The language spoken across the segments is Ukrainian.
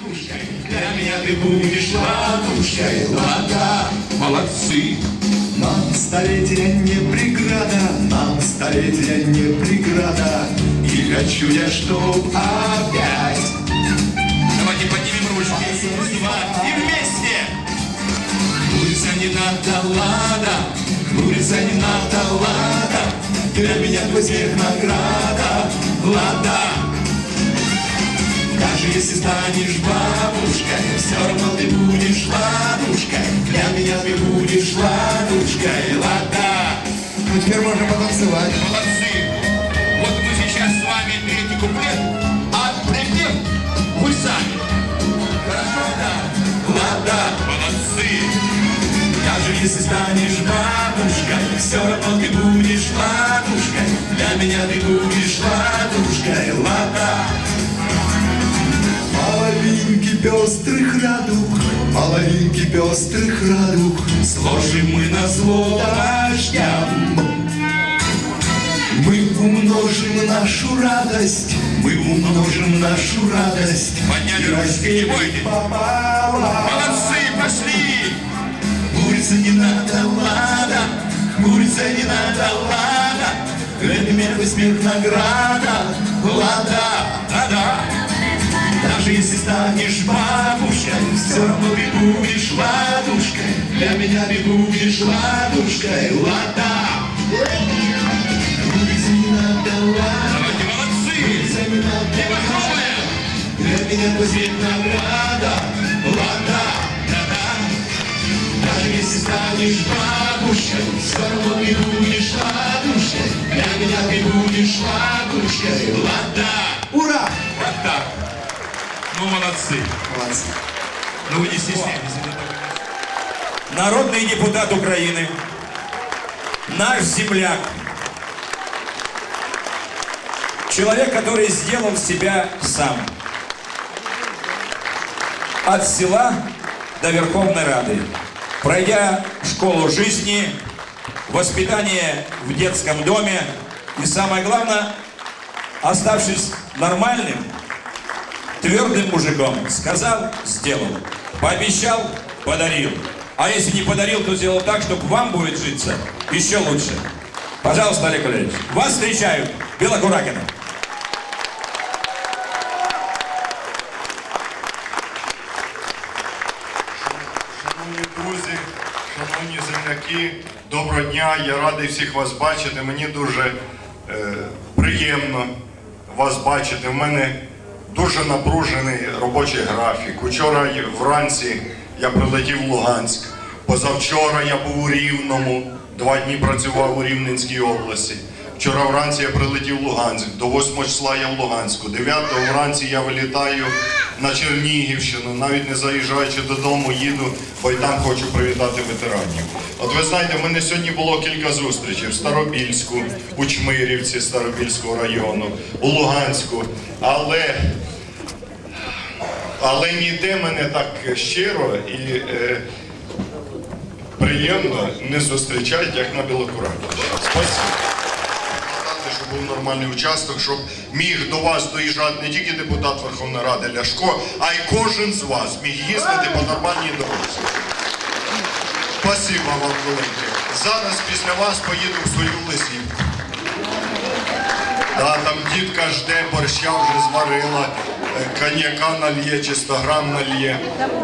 для меня ты будешь ладушкой, лада. Молодцы. Нам столетия не преграда, нам столетия не преграда. И хочу я, чтоб опять Давайте поднимем ручки. Раз, два, и вместе. Курица не надо, лада. Курица не надо, лада. Для меня твой смех награда, лада. Даже если станешь бабушкой, все равно ты будешь ладушкой. Для меня ты будешь ладушкой, лада. Ну теперь можно потанцевать. Молодцы! Вот мы сейчас с вами третий куплет, а припев вы сами. Хорошо, да? Ладно, молодцы! Даже если станешь бабушкой, все равно ты будешь ладушкой. Для меня ты будешь ладушкой, ладно. Пестрых радуг, половинки пестрых радуг. Сложим мы на зло дождям. Мы умножим нашу радость, мы умножим нашу радость. Подняли ручки, не бойтесь. Молодцы, пошли! Курица не надо, лада, курица не надо, лада. Это мертвый смех награда, лада, да-да. Даже если станешь бабушкой, все равно ты будешь ладушкой. Для меня ты будешь ладушкой, лада. Надо, лада. Давайте, молодцы! Надо, лада. Для меня смех награда, лада. Даже если станешь бабушкой, все равно ты будешь ладушкой. Для меня ты будешь ладушкой, лада. Ура! Ну, молодцы. Молодцы. Ну, вы не стесняйтесь. Народный депутат Украины, наш земляк, человек, который сделал себя сам. От села до Верховной Рады, пройдя школу жизни, воспитание в детском доме и, самое главное, оставшись нормальным, твердым мужиком. Сказал, сделал. Пообещал, подарил. А если не подарил, то сделал так, чтобы вам будет житься еще лучше. Пожалуйста, Олег Валерьевич. Вас встречают Белокуракина. Шановні друзі, шановні земляки, доброго дня. Я радий всіх вас бачити. Мені дуже е, приємно вас бачити. У мене дуже напружений робочий графік. Учора вранці я прилетів в Луганськ. Позавчора я був у Рівному, два дні працював у Рівненській області. Вчора вранці я прилетів в Луганськ, до 8 числа я в Луганську. 9 вранці я вилітаю на Чернігівщину, навіть не заїжджаючи додому, їду, бо й там хочу привітати ветеранів. От ви знаєте, в мене сьогодні було кілька зустрічей в Старобільську, у Чмирівці Старобільського району, у Луганську. Але, але ніде мене так щиро і е, приємно не зустрічають, як на Білокураківщині. Спасибо щоб був нормальний участок, щоб міг до вас доїжджати не тільки депутат Верховної Ради Ляшко, а й кожен з вас міг їздити по нормальній дорозі. Спасибо вам велике. Зараз після вас поїду в свою лисівку. Да, там дітка жде, борща вже зварила, коньяка нальє, чи 100 грам нальє.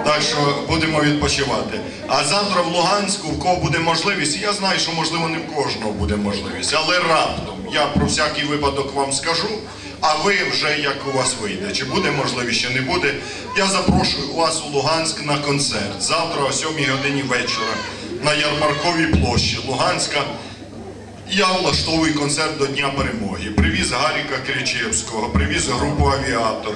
Так що будемо відпочивати. А завтра в Луганську, в кого буде можливість, я знаю, що можливо не в кожного буде можливість, але раптом я про всякий випадок вам скажу. А ви вже як у вас вийде, чи буде можливість, чи не буде. Я запрошую вас у Луганськ на концерт. Завтра о 7 годині вечора на Ярмарковій площі Луганська. Я влаштовую концерт до Дня перемоги. Привіз Гаріка Кричевського, привіз групу Авіатор.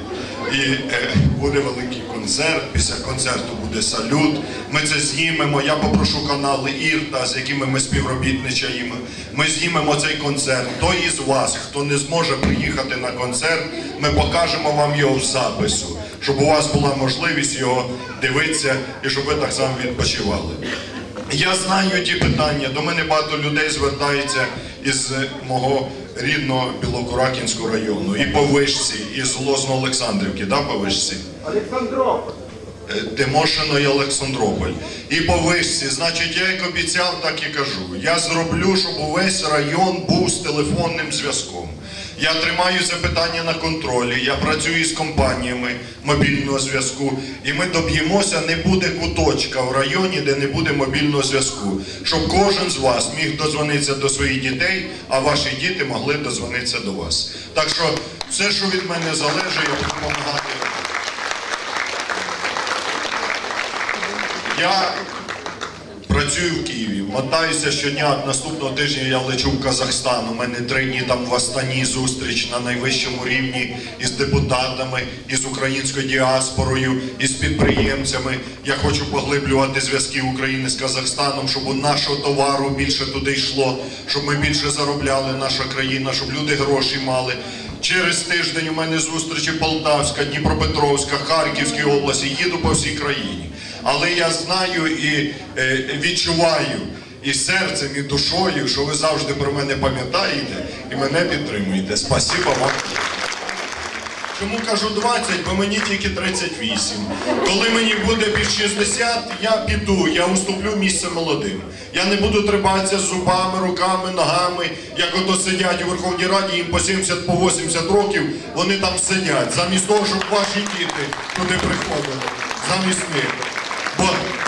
І е, буде великий концерт. Після концерту буде салют. Ми це знімемо. Я попрошу канали Ірта, з якими ми співробітничаємо. Ми знімемо цей концерт. Той із вас, хто не зможе приїхати на концерт, ми покажемо вам його в запису, щоб у вас була можливість його дивитися і щоб ви так само відпочивали. Я знаю ті питання. До мене багато людей звертається із мого рідного Білокуракінського району. І по вишці, із Лозно-Олександрівки, да, по вишці? Олександрополь. Е, Тимошино і Олександрополь. І по вишці, значить, я як обіцяв, так і кажу. Я зроблю, щоб увесь район був з телефонним зв'язком. Я тримаю це питання на контролі. Я працюю з компаніями мобільного зв'язку, і ми доб'ємося, не буде куточка в районі, де не буде мобільного зв'язку, щоб кожен з вас міг дозвонитися до своїх дітей, а ваші діти могли дозвонитися до вас. Так що все, що від мене залежить, я буду допомагати. Я працюю в Києві, мотаюся щодня. Наступного тижня я лечу в Казахстан. У мене три дні там в Астані зустріч на найвищому рівні із депутатами, із українською діаспорою, із підприємцями. Я хочу поглиблювати зв'язки України з Казахстаном, щоб у нашого товару більше туди йшло, щоб ми більше заробляли, наша країна, щоб люди гроші мали. Через тиждень у мене зустрічі Полтавська, Дніпропетровська, Харківській області. Їду по всій країні. Але я знаю і е, відчуваю і серцем, і душою, що ви завжди про мене пам'ятаєте і мене підтримуєте. Спасибо вам. Чому кажу 20, бо мені тільки 38. Коли мені буде під 60, я піду, я уступлю місце молодим. Я не буду трибатися зубами, руками, ногами, як ото сидять у Верховній Раді, їм по 70, по 80 років, вони там сидять, замість того, щоб ваші діти туди приходили, замість них.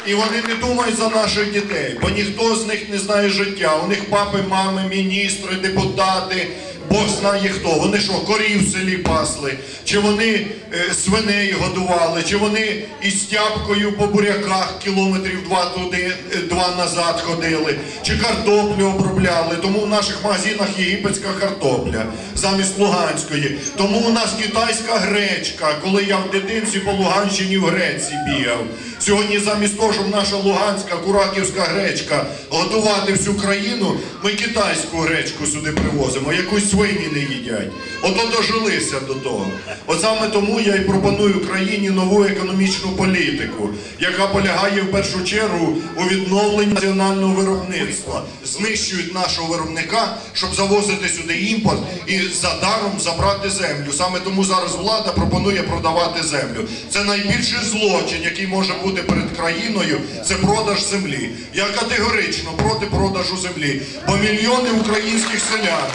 І вони не думають за наших дітей, бо ніхто з них не знає життя. У них папи, мами, міністри, депутати. Бог знає хто. Вони що, корів в селі пасли, чи вони е, свиней годували, чи вони із тяпкою по буряках кілометрів два туди, е, два назад ходили, чи картоплю обробляли. Тому в наших магазинах єгипетська картопля замість луганської. Тому у нас китайська гречка, коли я в дитинстві по Луганщині в Греції бігав. Сьогодні замість того, щоб наша луганська кураківська гречка готувати всю країну, ми китайську гречку сюди привозимо, якусь свині не їдять. Ото дожилися до того. От саме тому я і пропоную країні нову економічну політику, яка полягає в першу чергу у відновленні національного виробництва. Знищують нашого виробника, щоб завозити сюди імпорт і за даром забрати землю. Саме тому зараз влада пропонує продавати землю. Це найбільший злочин, який може бути перед країною, це продаж землі. Я категорично проти продажу землі, бо мільйони українських селян.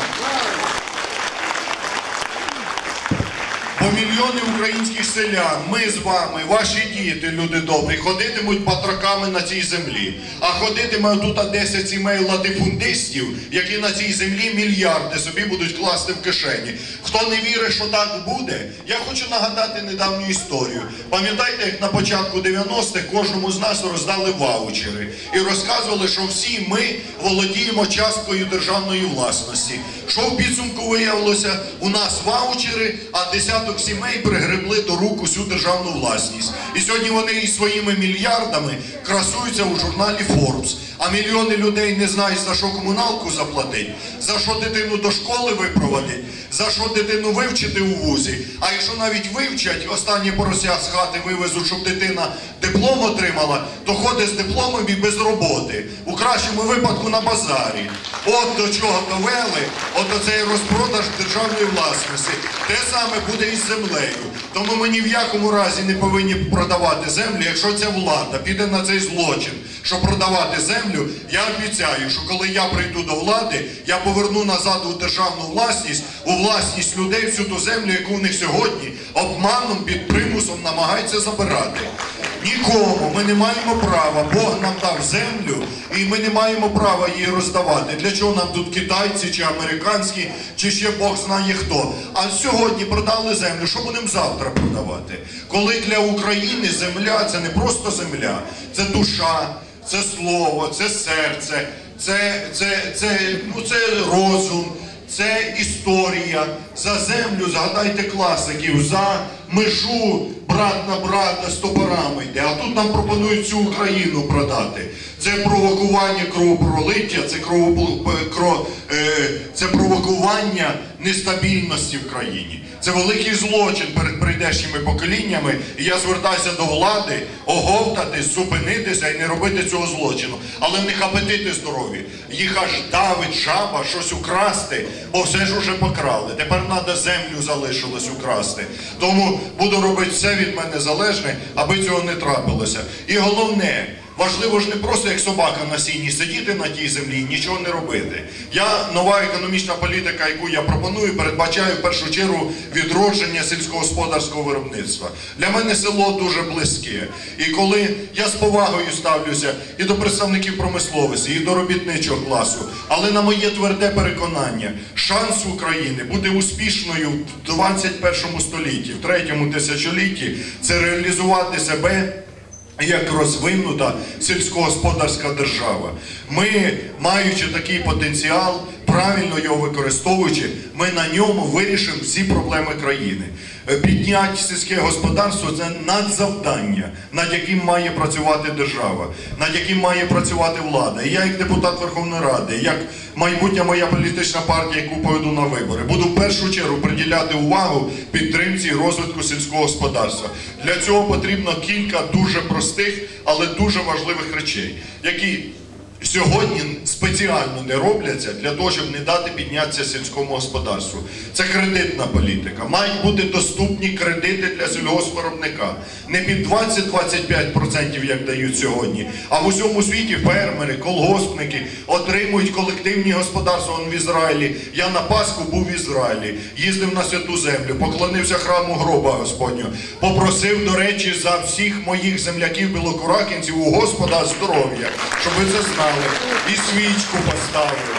Бо мільйони українських селян, ми з вами, ваші діти, люди добрі, ходитимуть батраками на цій землі. А ходитиме тут 10 сімей латифундистів, які на цій землі мільярди собі будуть класти в кишені. Хто не вірить, що так буде, я хочу нагадати недавню історію. Пам'ятаєте, як на початку 90-х кожному з нас роздали ваучери і розказували, що всі ми володіємо часткою державної власності. Що в підсумку виявилося? У нас ваучери, а десяток сімей пригребли до рук усю державну власність. І сьогодні вони із своїми мільярдами красуються у журналі Forbes. А мільйони людей не знають, за що комуналку заплатить, за що дитину до школи випроводить, за що дитину вивчити у вузі. А якщо навіть вивчать, останнє порося з хати вивезуть, щоб дитина диплом отримала, то ходить з дипломом і без роботи. У кращому випадку на базарі. От до чого довели, от оцей розпродаж державної власності. Те саме буде і з землею. Тому ми ні в якому разі не повинні продавати землю, якщо ця влада піде на цей злочин, щоб продавати землю, я обіцяю, що коли я прийду до влади, я поверну назад у державну власність, у власність людей всю ту землю, яку в них сьогодні обманом під примусом намагаються забирати. Нікому ми не маємо права. Бог нам дав землю, і ми не маємо права її роздавати. Для чого нам тут китайці чи американські, чи ще Бог знає хто. А сьогодні продали землю. Що будемо завтра продавати? Коли для України земля це не просто земля, це душа, це слово, це серце, це, це, це, ну, це розум. Це історія. За землю згадайте класиків, за межу брат на брата з топорами йде. А тут нам пропонують всю Україну продати. Це провокування кровопролиття, це кровопл- кро- е, це провокування нестабільності в країні. Це великий злочин перед прийдешніми поколіннями. І я звертаюся до влади оговтатись, зупинитися і не робити цього злочину. Але в них апетити здорові. Їх аж давить жаба щось украсти, бо все ж уже покрали. Тепер треба землю залишилось украсти. Тому буду робити все від мене залежне, аби цього не трапилося. І головне. Важливо ж не просто як собака на сіні сидіти на тій землі, нічого не робити. Я нова економічна політика, яку я пропоную, передбачаю в першу чергу відродження сільськогосподарського виробництва. Для мене село дуже близьке. І коли я з повагою ставлюся і до представників промисловості, і до робітничого класу, але на моє тверде переконання, шанс України бути успішною в 21 столітті, в третьому тисячолітті, це реалізувати себе як розвинута сільськогосподарська держава. Ми, маючи такий потенціал, правильно його використовуючи, ми на ньому вирішимо всі проблеми країни. Е, Підняти сільське господарство це надзавдання, над яким має працювати держава, над яким має працювати влада. І я, як депутат Верховної Ради, як майбутня моя політична партія, яку поведу на вибори, буду в першу чергу приділяти увагу підтримці і розвитку сільського господарства. Для цього потрібно кілька дуже простих, але дуже важливих речей, які сьогодні спеціально не робляться для того, щоб не дати піднятися сільському господарству. Це кредитна політика. Мають бути доступні кредити для сільгоспвиробника. Не під 20-25%, як дають сьогодні, а в усьому світі фермери, колгоспники отримують колективні господарства в Ізраїлі. Я на Пасху був в Ізраїлі, їздив на святу землю, поклонився храму гроба Господнього. Попросив, до речі, за всіх моїх земляків білокуракінців у Господа здоров'я, щоб ви це знали. І свічку поставили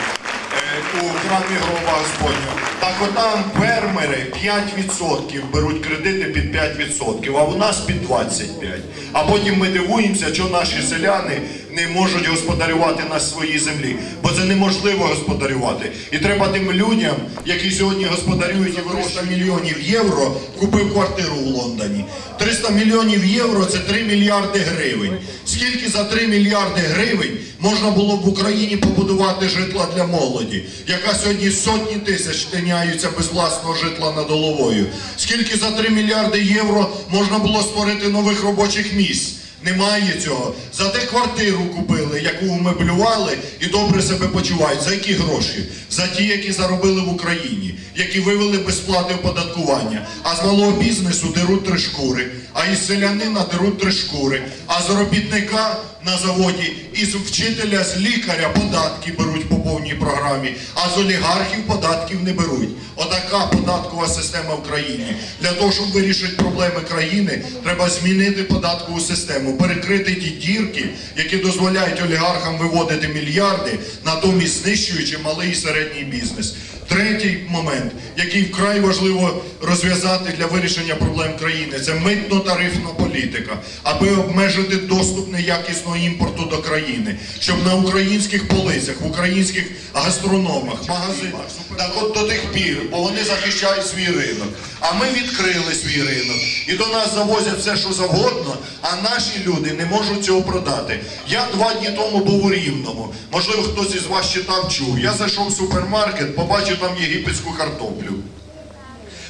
е, у храмі гроба Господнього. Так отам фермери 5% беруть кредити під 5%, а у нас під 25%. А потім ми дивуємося, що наші селяни не можуть господарювати на своїй землі, бо це неможливо господарювати. І треба тим людям, які сьогодні господарюють і 300 мільйонів євро, купив квартиру в Лондоні. 300 мільйонів євро це 3 мільярди гривень. Скільки за 3 мільярди гривень можна було б в Україні побудувати житла для молоді, яка сьогодні сотні тисяч тиняються без власного житла над головою? Скільки за 3 мільярди євро можна було створити нових робочих місць? Немає цього. Зате квартиру купили, яку умеблювали і добре себе почувають. За які гроші? За ті, які заробили в Україні, які вивели безплатне оподаткування. А з малого бізнесу деруть три шкури, а із селянина деруть три шкури, а з робітника на заводі, і з вчителя, з лікаря податки беруть по повній програмі, а з олігархів податків не беруть. Отака податкова система в країні. Для того, щоб вирішити проблеми країни, треба змінити податкову систему, перекрити ті дірки, які дозволяють олігархам виводити мільярди, натомість знищуючи малий і середній бізнес. Третій момент, який вкрай важливо розв'язати для вирішення проблем країни, це митно-тарифна політика, аби обмежити доступ неякісного імпорту до країни, щоб на українських полицях, в українських гастрономах, магазинах, так от до тих пір, бо вони захищають свій ринок. А ми відкрили свій ринок. І до нас завозять все, що завгодно, а наші люди не можуть цього продати. Я два дні тому був у Рівному. Можливо, хтось із вас читав, чув. Я зайшов в супермаркет, побачив там єгипетську картоплю.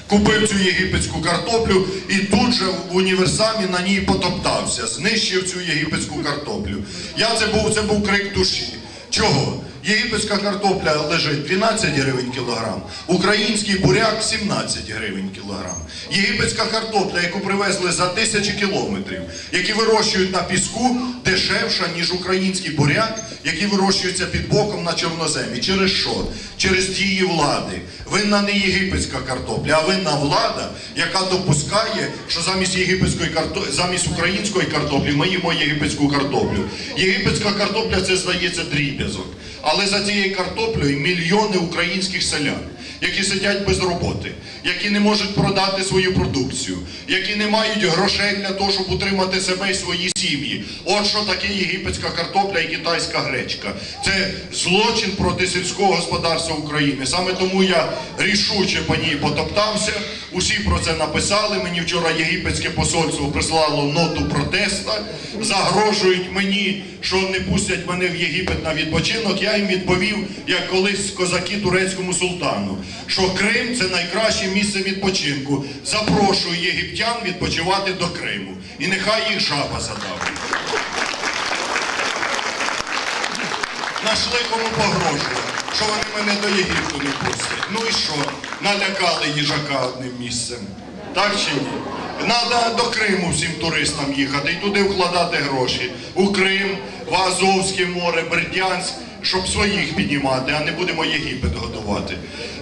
Купив цю єгипетську картоплю і тут же в універсамі на ній потоптався, знищив цю єгипетську картоплю. Я це був, це був крик душі. Чого? Єгипетська картопля лежить 12 гривень кілограм, український буряк 17 гривень кілограм. Єгипетська картопля, яку привезли за тисячі кілометрів, які вирощують на піску, дешевша, ніж український буряк, який вирощується під боком на чорноземі. Через що? Через дії влади. Винна не єгипетська картопля, а винна влада, яка допускає, що замість єгипетської картоплі, замість української картоплі ми їмо єгипетську картоплю. Єгипетська картопля це здається дріб'язок. Але за цією картоплею мільйони українських селян, які сидять без роботи, які не можуть продати свою продукцію, які не мають грошей для того, щоб утримати себе і свої сім'ї. От що таке єгипетська картопля і китайська гречка. Це злочин проти сільського господарства України. Саме тому я рішуче по ній потоптався, Усі про це написали. Мені вчора єгипетське посольство прислало ноту протеста. Загрожують мені, що не пустять мене в Єгипет на відпочинок. Я їм відповів, як колись козаки турецькому султану, що Крим це найкраще місце відпочинку. Запрошую єгиптян відпочивати до Криму. І нехай їх жаба задавить. Нашли кому погрожує, що вони мене до Єгипту не пустять. Ну і що? Налякали їжака одним місцем. Так чи ні? Треба до Криму всім туристам їхати і туди вкладати гроші. У Крим, в Азовське море, Бердянськ, щоб своїх піднімати, а не будемо Єгипет годувати.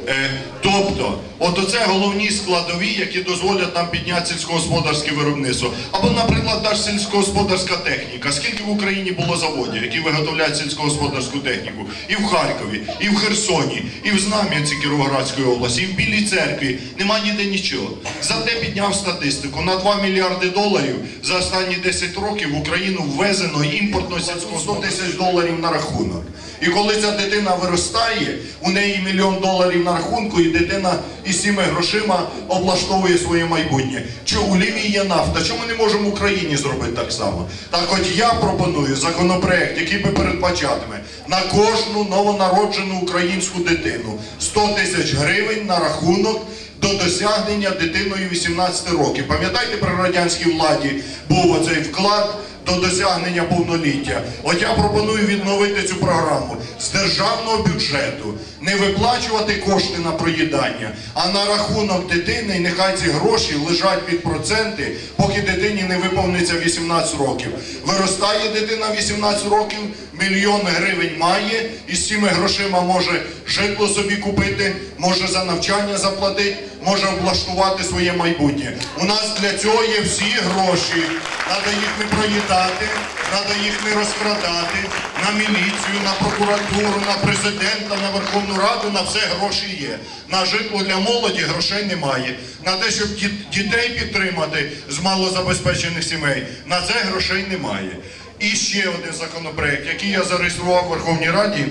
Е, тобто, от оце головні складові, які дозволять нам підняти сільськогосподарське виробництво. Або, наприклад, та ж сільськогосподарська техніка. Скільки в Україні було заводів, які виготовляють сільськогосподарську техніку? І в Харкові, і в Херсоні, і в Знам'янці Кіровоградської області, і в Білій церкві. Нема ніде нічого. Зате підняв статистику. На 2 мільярди доларів за останні 10 років в Україну ввезено імпортно сільського 100 тисяч доларів на рахунок. І коли ця дитина виростає, у неї мільйон доларів на рахунку, і дитина із цими грошима облаштовує своє майбутнє. Що у Лівії є нафта? Чому ми не можемо в Україні зробити так само? Так от я пропоную законопроект, який би передбачатиме на кожну новонароджену українську дитину 100 тисяч гривень на рахунок до досягнення дитиною 18 років. Пам'ятаєте, при радянській владі був оцей вклад до досягнення повноліття. От я пропоную відновити цю програму з державного бюджету, не виплачувати кошти на проїдання, а на рахунок дитини, і нехай ці гроші лежать під проценти, поки дитині не виповниться 18 років. Виростає дитина 18 років, мільйон гривень має, і з цими грошима може житло собі купити, може за навчання заплатити, може облаштувати своє майбутнє. У нас для цього є всі гроші. Треба їх не проїдати, треба їх не розкрадати на міліцію, на прокуратуру, на президента, на Верховну Раду, на все гроші є. На житло для молоді грошей немає. На те, щоб дітей підтримати з малозабезпечених сімей, на це грошей немає. І ще один законопроект, який я зареєстрував в Верховній Раді.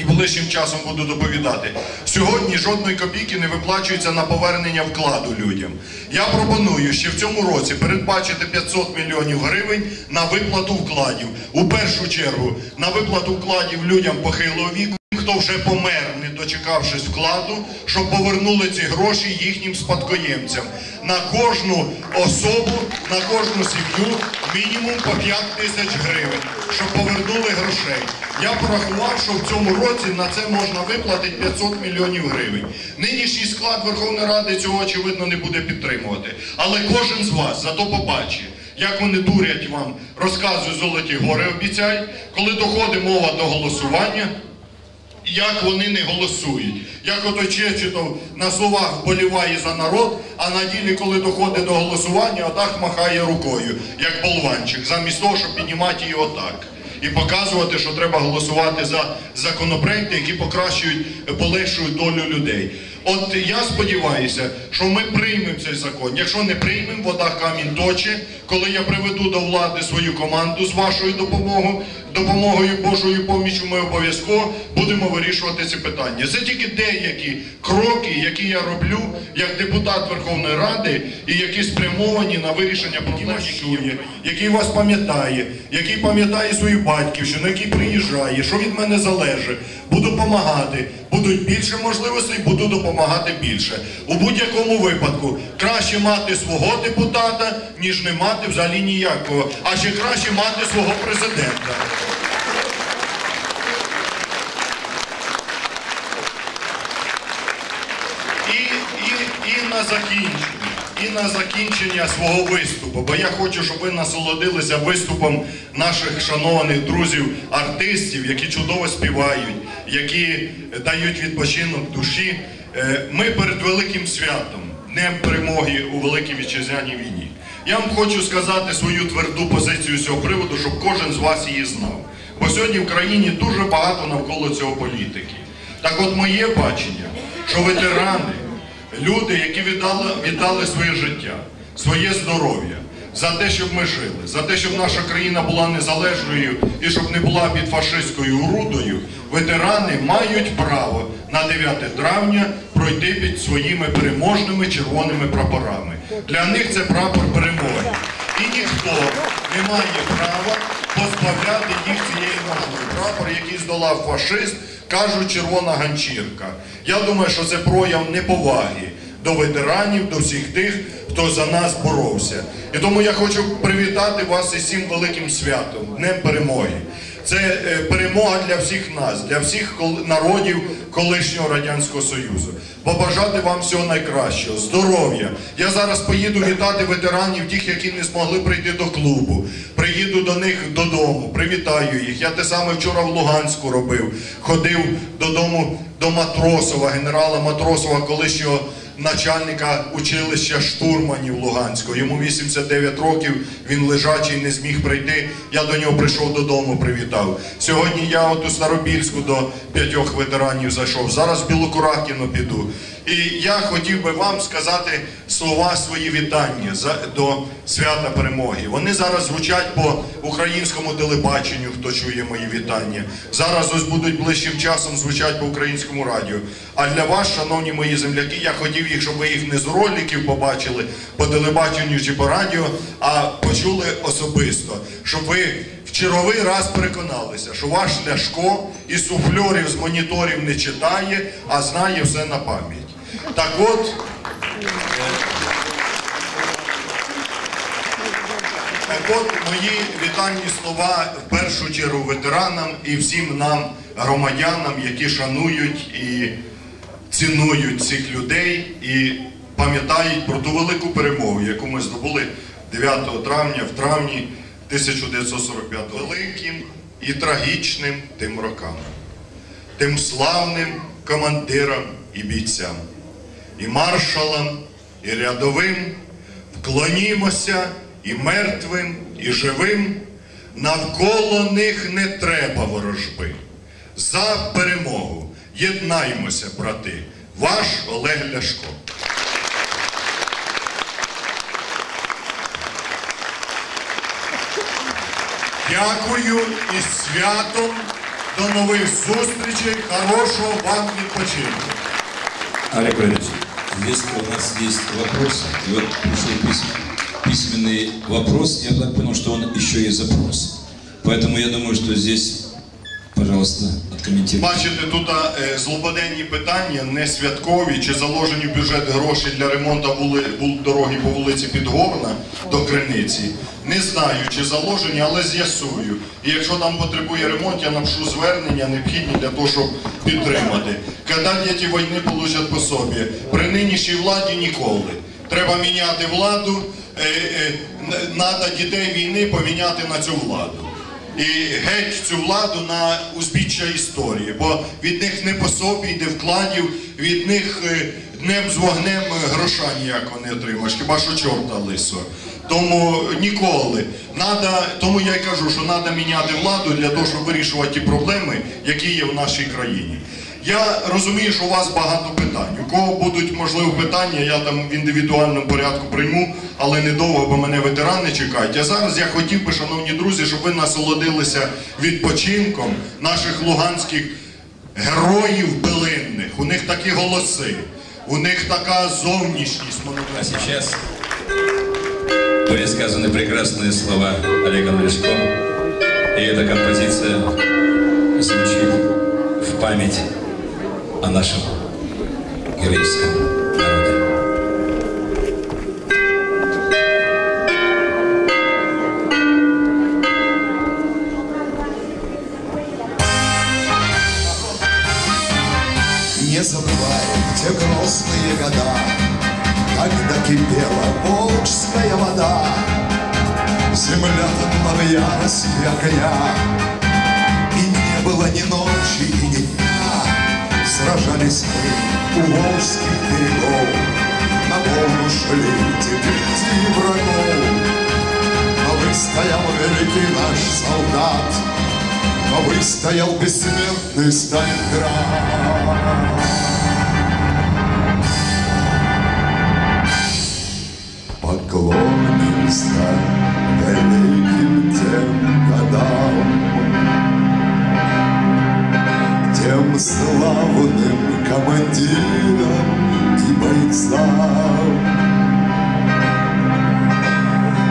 І ближчим часом буду доповідати. Сьогодні жодної копійки не виплачується на повернення вкладу людям. Я пропоную ще в цьому році передбачити 500 мільйонів гривень на виплату вкладів. У першу чергу на виплату вкладів людям похилого віку. Хто вже помер, не дочекавшись вкладу, щоб повернули ці гроші їхнім спадкоємцям. На кожну особу, на кожну сім'ю мінімум по 5 тисяч гривень, щоб повернули грошей. Я порахував, що в цьому році на це можна виплатити 500 мільйонів гривень. Нинішній склад Верховної Ради цього очевидно не буде підтримувати. Але кожен з вас зато побачить. Як вони дурять вам, розказують золоті гори, обіцяють, коли доходить мова до голосування, як вони не голосують. Як ото Чечетов на словах вболіває за народ, а на ділі, коли доходить до голосування, отак махає рукою, як болванчик, замість того, щоб піднімати її отак. І показувати, що треба голосувати за законопроекти, які покращують, полегшують долю людей. От я сподіваюся, що ми приймемо цей закон. Якщо не приймемо, вода камінь точе. Коли я приведу до влади свою команду з вашою допомогою, допомогою Божою помічю, ми обов'язково будемо вирішувати ці питання. Це тільки деякі кроки, які я роблю як депутат Верховної Ради, і які спрямовані на вирішення проблем, який вас пам'ятає, який пам'ятає свою батьківщину, який приїжджає, що від мене залежить. Буду допомагати. Будуть більше можливостей, буду допомагати більше. У будь-якому випадку краще мати свого депутата, ніж не мати взагалі ніякого. А ще краще мати свого президента. І, і, і на закінчення. І на закінчення свого виступу, бо я хочу, щоб ви насолодилися виступом наших шанованих друзів, артистів, які чудово співають, які дають відпочинок душі. Е, Ми перед великим святом, днем перемоги у Великій Вітчизняній війні. Я вам хочу сказати свою тверду позицію з цього приводу, щоб кожен з вас її знав. Бо сьогодні в країні дуже багато навколо цього політики. Так от моє бачення, що ветерани, люди, які віддали, віддали своє життя, своє здоров'я за те, щоб ми жили, за те, щоб наша країна була незалежною і щоб не була під фашистською орудою, ветерани мають право на 9 травня пройти під своїми переможними червоними прапорами. Для них це прапор перемоги. І ніхто не має права позбавляти їх цієї можливості. Прапор, який здолав фашист, кажуть червона ганчірка. Я думаю, що це прояв неповаги до ветеранів, до всіх тих, хто за нас боровся. І тому я хочу привітати вас із цим великим святом, Днем перемоги. Це е, перемога для всіх нас, для всіх народів колишнього Радянського Союзу. Побажати вам всього найкращого, здоров'я. Я зараз поїду вітати ветеранів, тих, які не змогли прийти до клубу. Приїду до них додому, привітаю їх. Я те саме вчора в Луганську робив. Ходив додому до Матросова, генерала Матросова, колишнього начальника училища штурманів Луганського. Йому 89 років, він лежачий, не зміг прийти. Я до нього прийшов додому, привітав. Сьогодні я от у Старобільську до п'ятьох ветеранів зайшов. Зараз в Білокуракіно піду. І я хотів би вам сказати слова свої вітання до свята перемоги. Вони зараз звучать по українському телебаченню, хто чує мої вітання. Зараз ось будуть ближчим часом звучать по українському радіо. А для вас, шановні мої земляки, я хотів їх, щоб ви їх не з роликів побачили по телебаченню чи по радіо, а почули особисто, щоб ви в черговий раз переконалися, що ваш Ляшко і суфльорів з моніторів не читає, а знає все на пам'ять. Так от. Так от мої вітальні слова в першу чергу ветеранам і всім нам, громадянам, які шанують і цінують цих людей і пам'ятають про ту велику перемогу, яку ми здобули 9 травня в травні 1945 великим і трагічним тим рокам, тим славним командирам і бійцям, і маршалам, і рядовим вклонімося і мертвим, і живим. Навколо них не треба ворожби. За перемогу єднаймося, брати. Ваш Олег Ляшко. Дякую і святом. До нових зустрічей. Хорошого вам відпочинку. Олег Валерьевич, Здесь у нас есть вопрос. И вот пришел письм- письменный вопрос. Я так понял, что он еще и запрос. Поэтому я думаю, что здесь, пожалуйста, откомментируйте. Бачите, тут е, злободенні питання, не святкові, чи заложені в бюджет гроші для ремонту вули, вул- дороги по вулиці Підгорна до Криниці. Не знаю, чи заложені, але з'ясую. І якщо там потребує ремонт, я напишу звернення необхідні для того, щоб підтримати. Коли діти війни получать по собі, при нинішній владі ніколи. Треба міняти владу, е, е, дітей війни поміняти на цю владу і геть цю владу на узбіччя історії, бо від них не пособі йде вкладів, від них е, днем з вогнем е, гроша ніякого не отримаєш, хіба що чорта лисо. Тому ніколи. Надо, тому я й кажу, що треба міняти владу для того, щоб вирішувати ті проблеми, які є в нашій країні. Я розумію, що у вас багато питань. У кого будуть можливо питання, я там в індивідуальному порядку прийму, але недовго, бо мене ветерани чекають. А зараз я хотів би, шановні друзі, щоб ви насолодилися відпочинком наших луганських героїв билинних. У них такі голоси, у них така зовнішність А монументальна. сейчас были сказаны прекрасные слова Олегом Ляшко. И эта композиция звучит в память о нашем героическом народе. Не забываем те грозные года, Когда кипела волжская вода, Земля в ярости огня, И не было ни ночи, ни дня. Сражались мы у волжских берегов, На волну шли дивизии врагов. Но выстоял великий наш солдат, Но выстоял бессмертный Сталинград. Поклоним поклонимся великим тем годам, тем славным командирам и бойцам,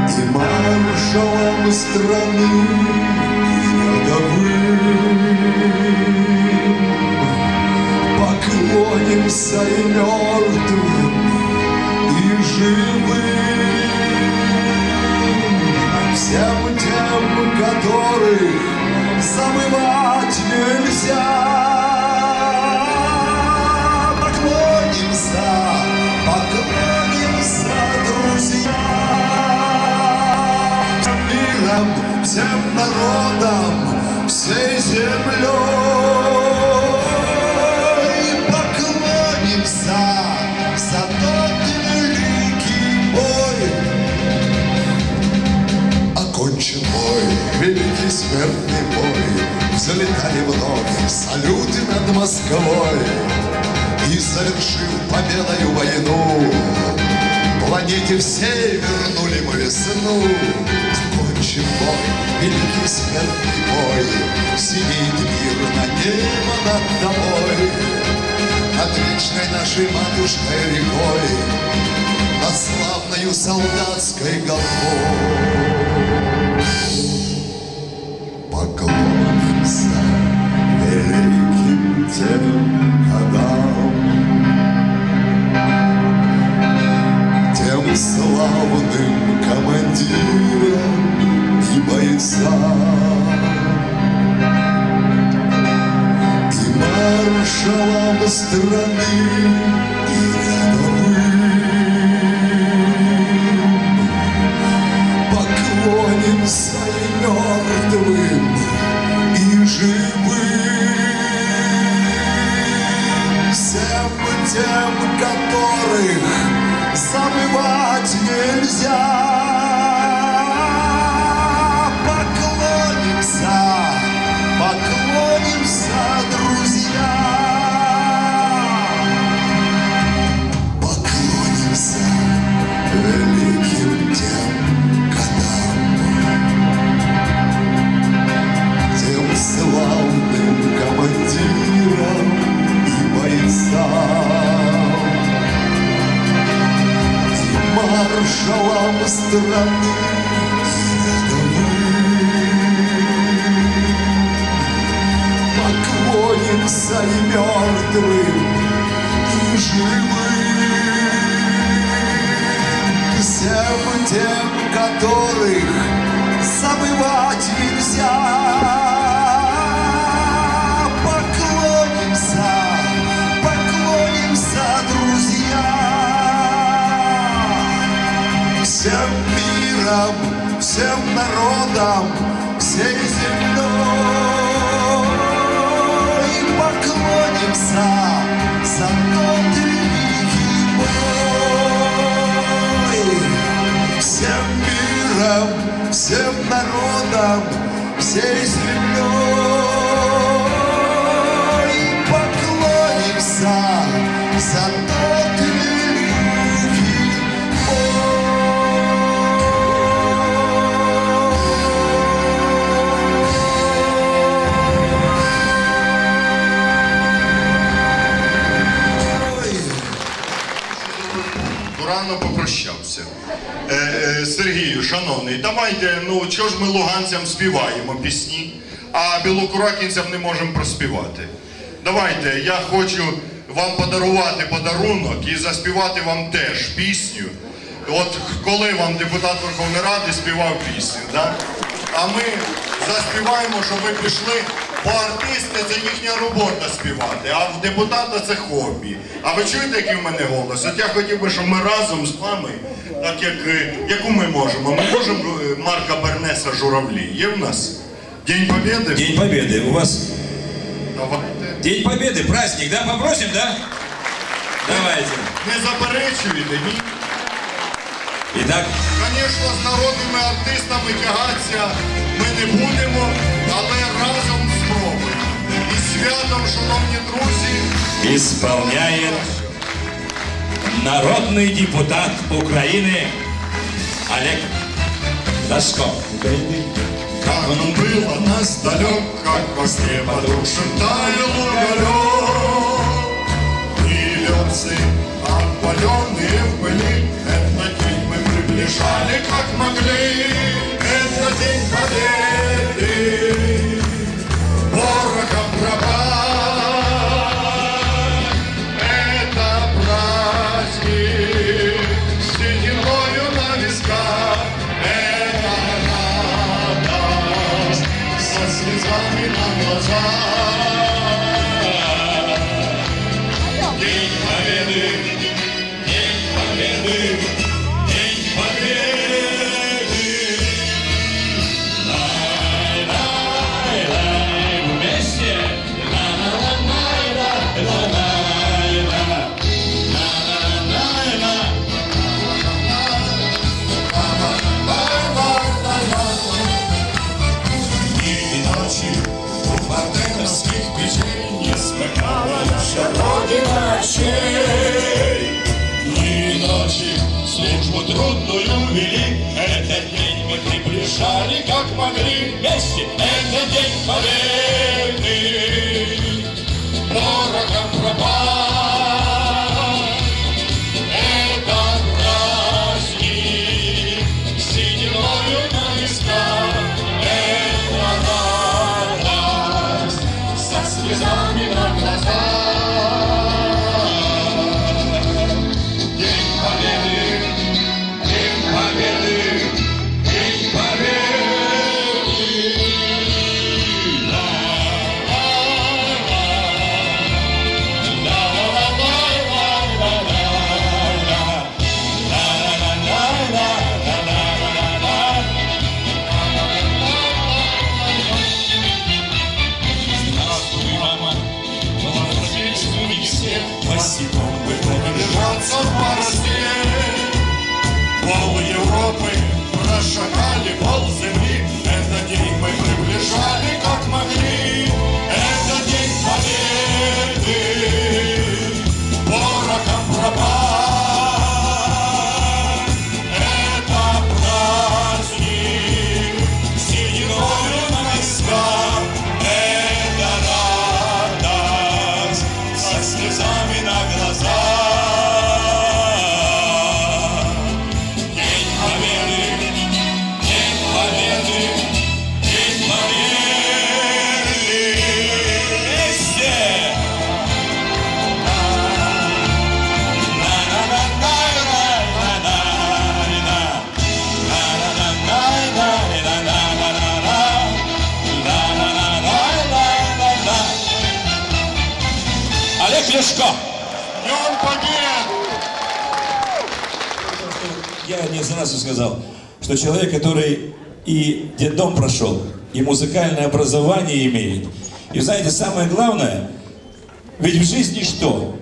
и маршалам страны рядовым. Поклонимся и мертвым, и живым, всем тем, которых забывать нельзя. Поклонимся, поклонимся, друзья, миром, всем народам, всей землей. Салюты над Москвой. И завершив победою войну, Планете всей вернули мы весну. Окончен бой, великий смертный бой, Синеет мирно небо над тобой, Над вечной нашей матушкой рекой, Над славною солдатской головой. Славным командирам и бойцам, И маршалам страны и рядовым. Поклонимся и мертвым, народам, всей землей. Поклонимся за тот великий бой. Всем миром, всем народам, всей землей Сергію, шановний, давайте, ну чого ж ми луганцям співаємо пісні, а білокуракінцям не можемо проспівати. Давайте, я хочу вам подарувати подарунок і заспівати вам теж пісню. От коли вам депутат Верховної Ради співав пісню, да? а ми заспіваємо, щоб ви пішли, бо артисти це їхня робота співати, а в депутата це хобі. А ви чуєте, який в мене голос? От я хотів би, щоб ми разом з вами, так як е, яку ми можемо, ми можемо е, Марка Бернеса Журавлі. Є в нас? День Побєди? День Победы. У вас Давайте. День Победы, праздник, да? Попросим, да? Давайте. Не заперечуєте, ні? Итак, Звісно, з народними артистами тягатися ми не будемо, але разом спробуємо. І святом, шановні друзі, исполняет народный депутат Украины Олег Дашко. Он был от нас далек, как во сне подрушен таял уголек. И лёдцы, опаленные в пыли, Этот день мы приближали, как могли. Это день победы, приближали, как могли вместе. этот день победы, Лешко. Днем Побед! Я не сразу сказал, что человек, который и детдом прошел, и музыкальное образование имеет. И знаете, самое главное, ведь в жизни что?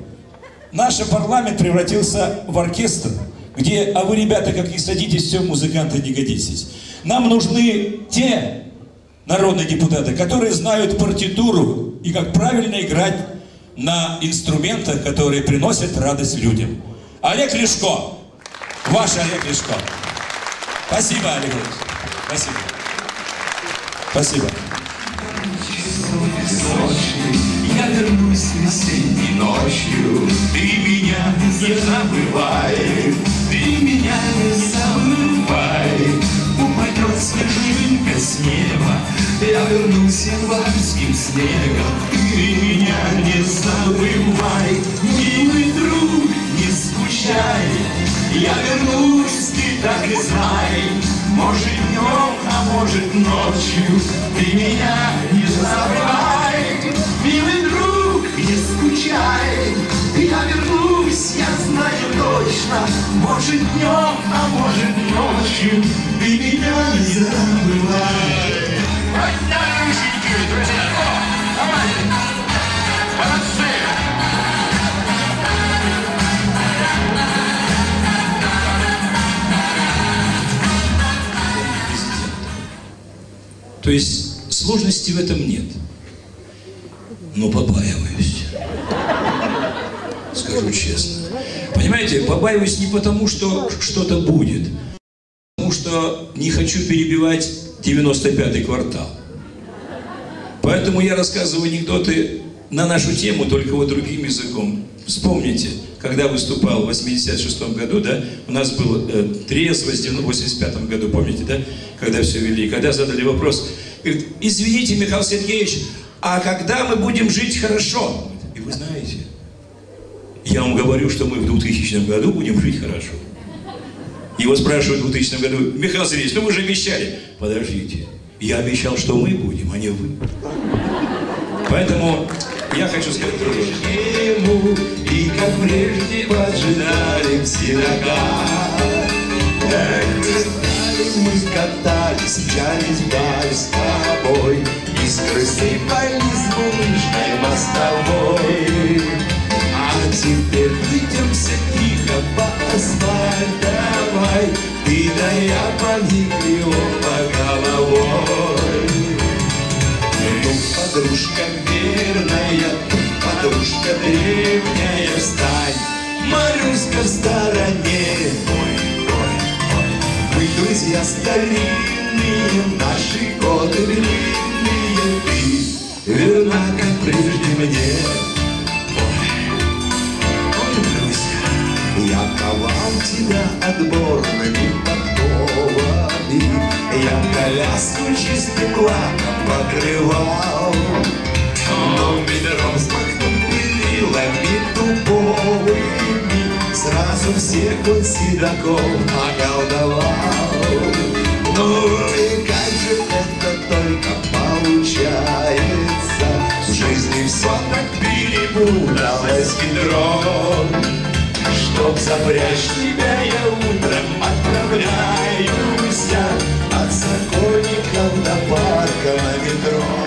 Наш парламент превратился в оркестр, где, а вы, ребята, как не садитесь, все, музыканты не годитесь. Нам нужны те народные депутаты, которые знают партитуру и как правильно играть на инструментах, которые приносят радость людям. Олег Лешко, ваш Олег Лешко. Спасибо, Олег Ильич. Спасибо. Спасибо. Я вернусь весенней ночью Ты меня не забывай Ты меня не забывай Упадет снежинка с неба Я вернусь январским снегом Ты меня не забывай. Милый друг, не скучай. Я вернусь, ты так и знай. Может днем, а может ночью Ты меня не забывай. Милый друг, не скучай. Я вернусь, я знаю точно. Может днем, а может ночью Ты меня не забывай То есть сложности в этом нет. Но побаиваюсь. Скажу честно. Понимаете, побаиваюсь не потому, что что-то будет. Потому что не хочу перебивать 95-й квартал. Поэтому я рассказываю анекдоты на нашу тему, только вот другим языком. Вспомните, когда выступал в 86 году, да, у нас был э, трезвость в 85 году, помните, да, когда все вели, когда задали вопрос, говорит, извините, Михаил Сергеевич, а когда мы будем жить хорошо? И вы знаете, я вам говорю, что мы в 2000 году будем жить хорошо. Его спрашивают в 2000 году, Михаил Сергеевич, ну вы же обещали. Подождите, я обещал, что мы будем, а не вы. Поэтому я хочу сказать, ему И как прежде поджидали все нога Как ждали, мы катались, мчались вдаль с тобой. Искры с булыжной мостовой. А теперь придемся тихо по асфальтовой. Ты да я поникли оба головой. Ну, подружка верная, подружка древняя, встань, Марюська в стороне. Мы друзья старинные, наши годы длинные, Ты верна, как прежде мне. Ой, Маруся, я ковал тебя отборными подковами, Я коляску чистым лаком покрывал, Но ведром смахнул перилами дубовыми, Сразу всех он седаков околдовал. Ну и как же это только получается, В жизни все так перепуталось ведром, Чтоб запрячь тебя я утром отправляюсь я От Сокольников до парка на метро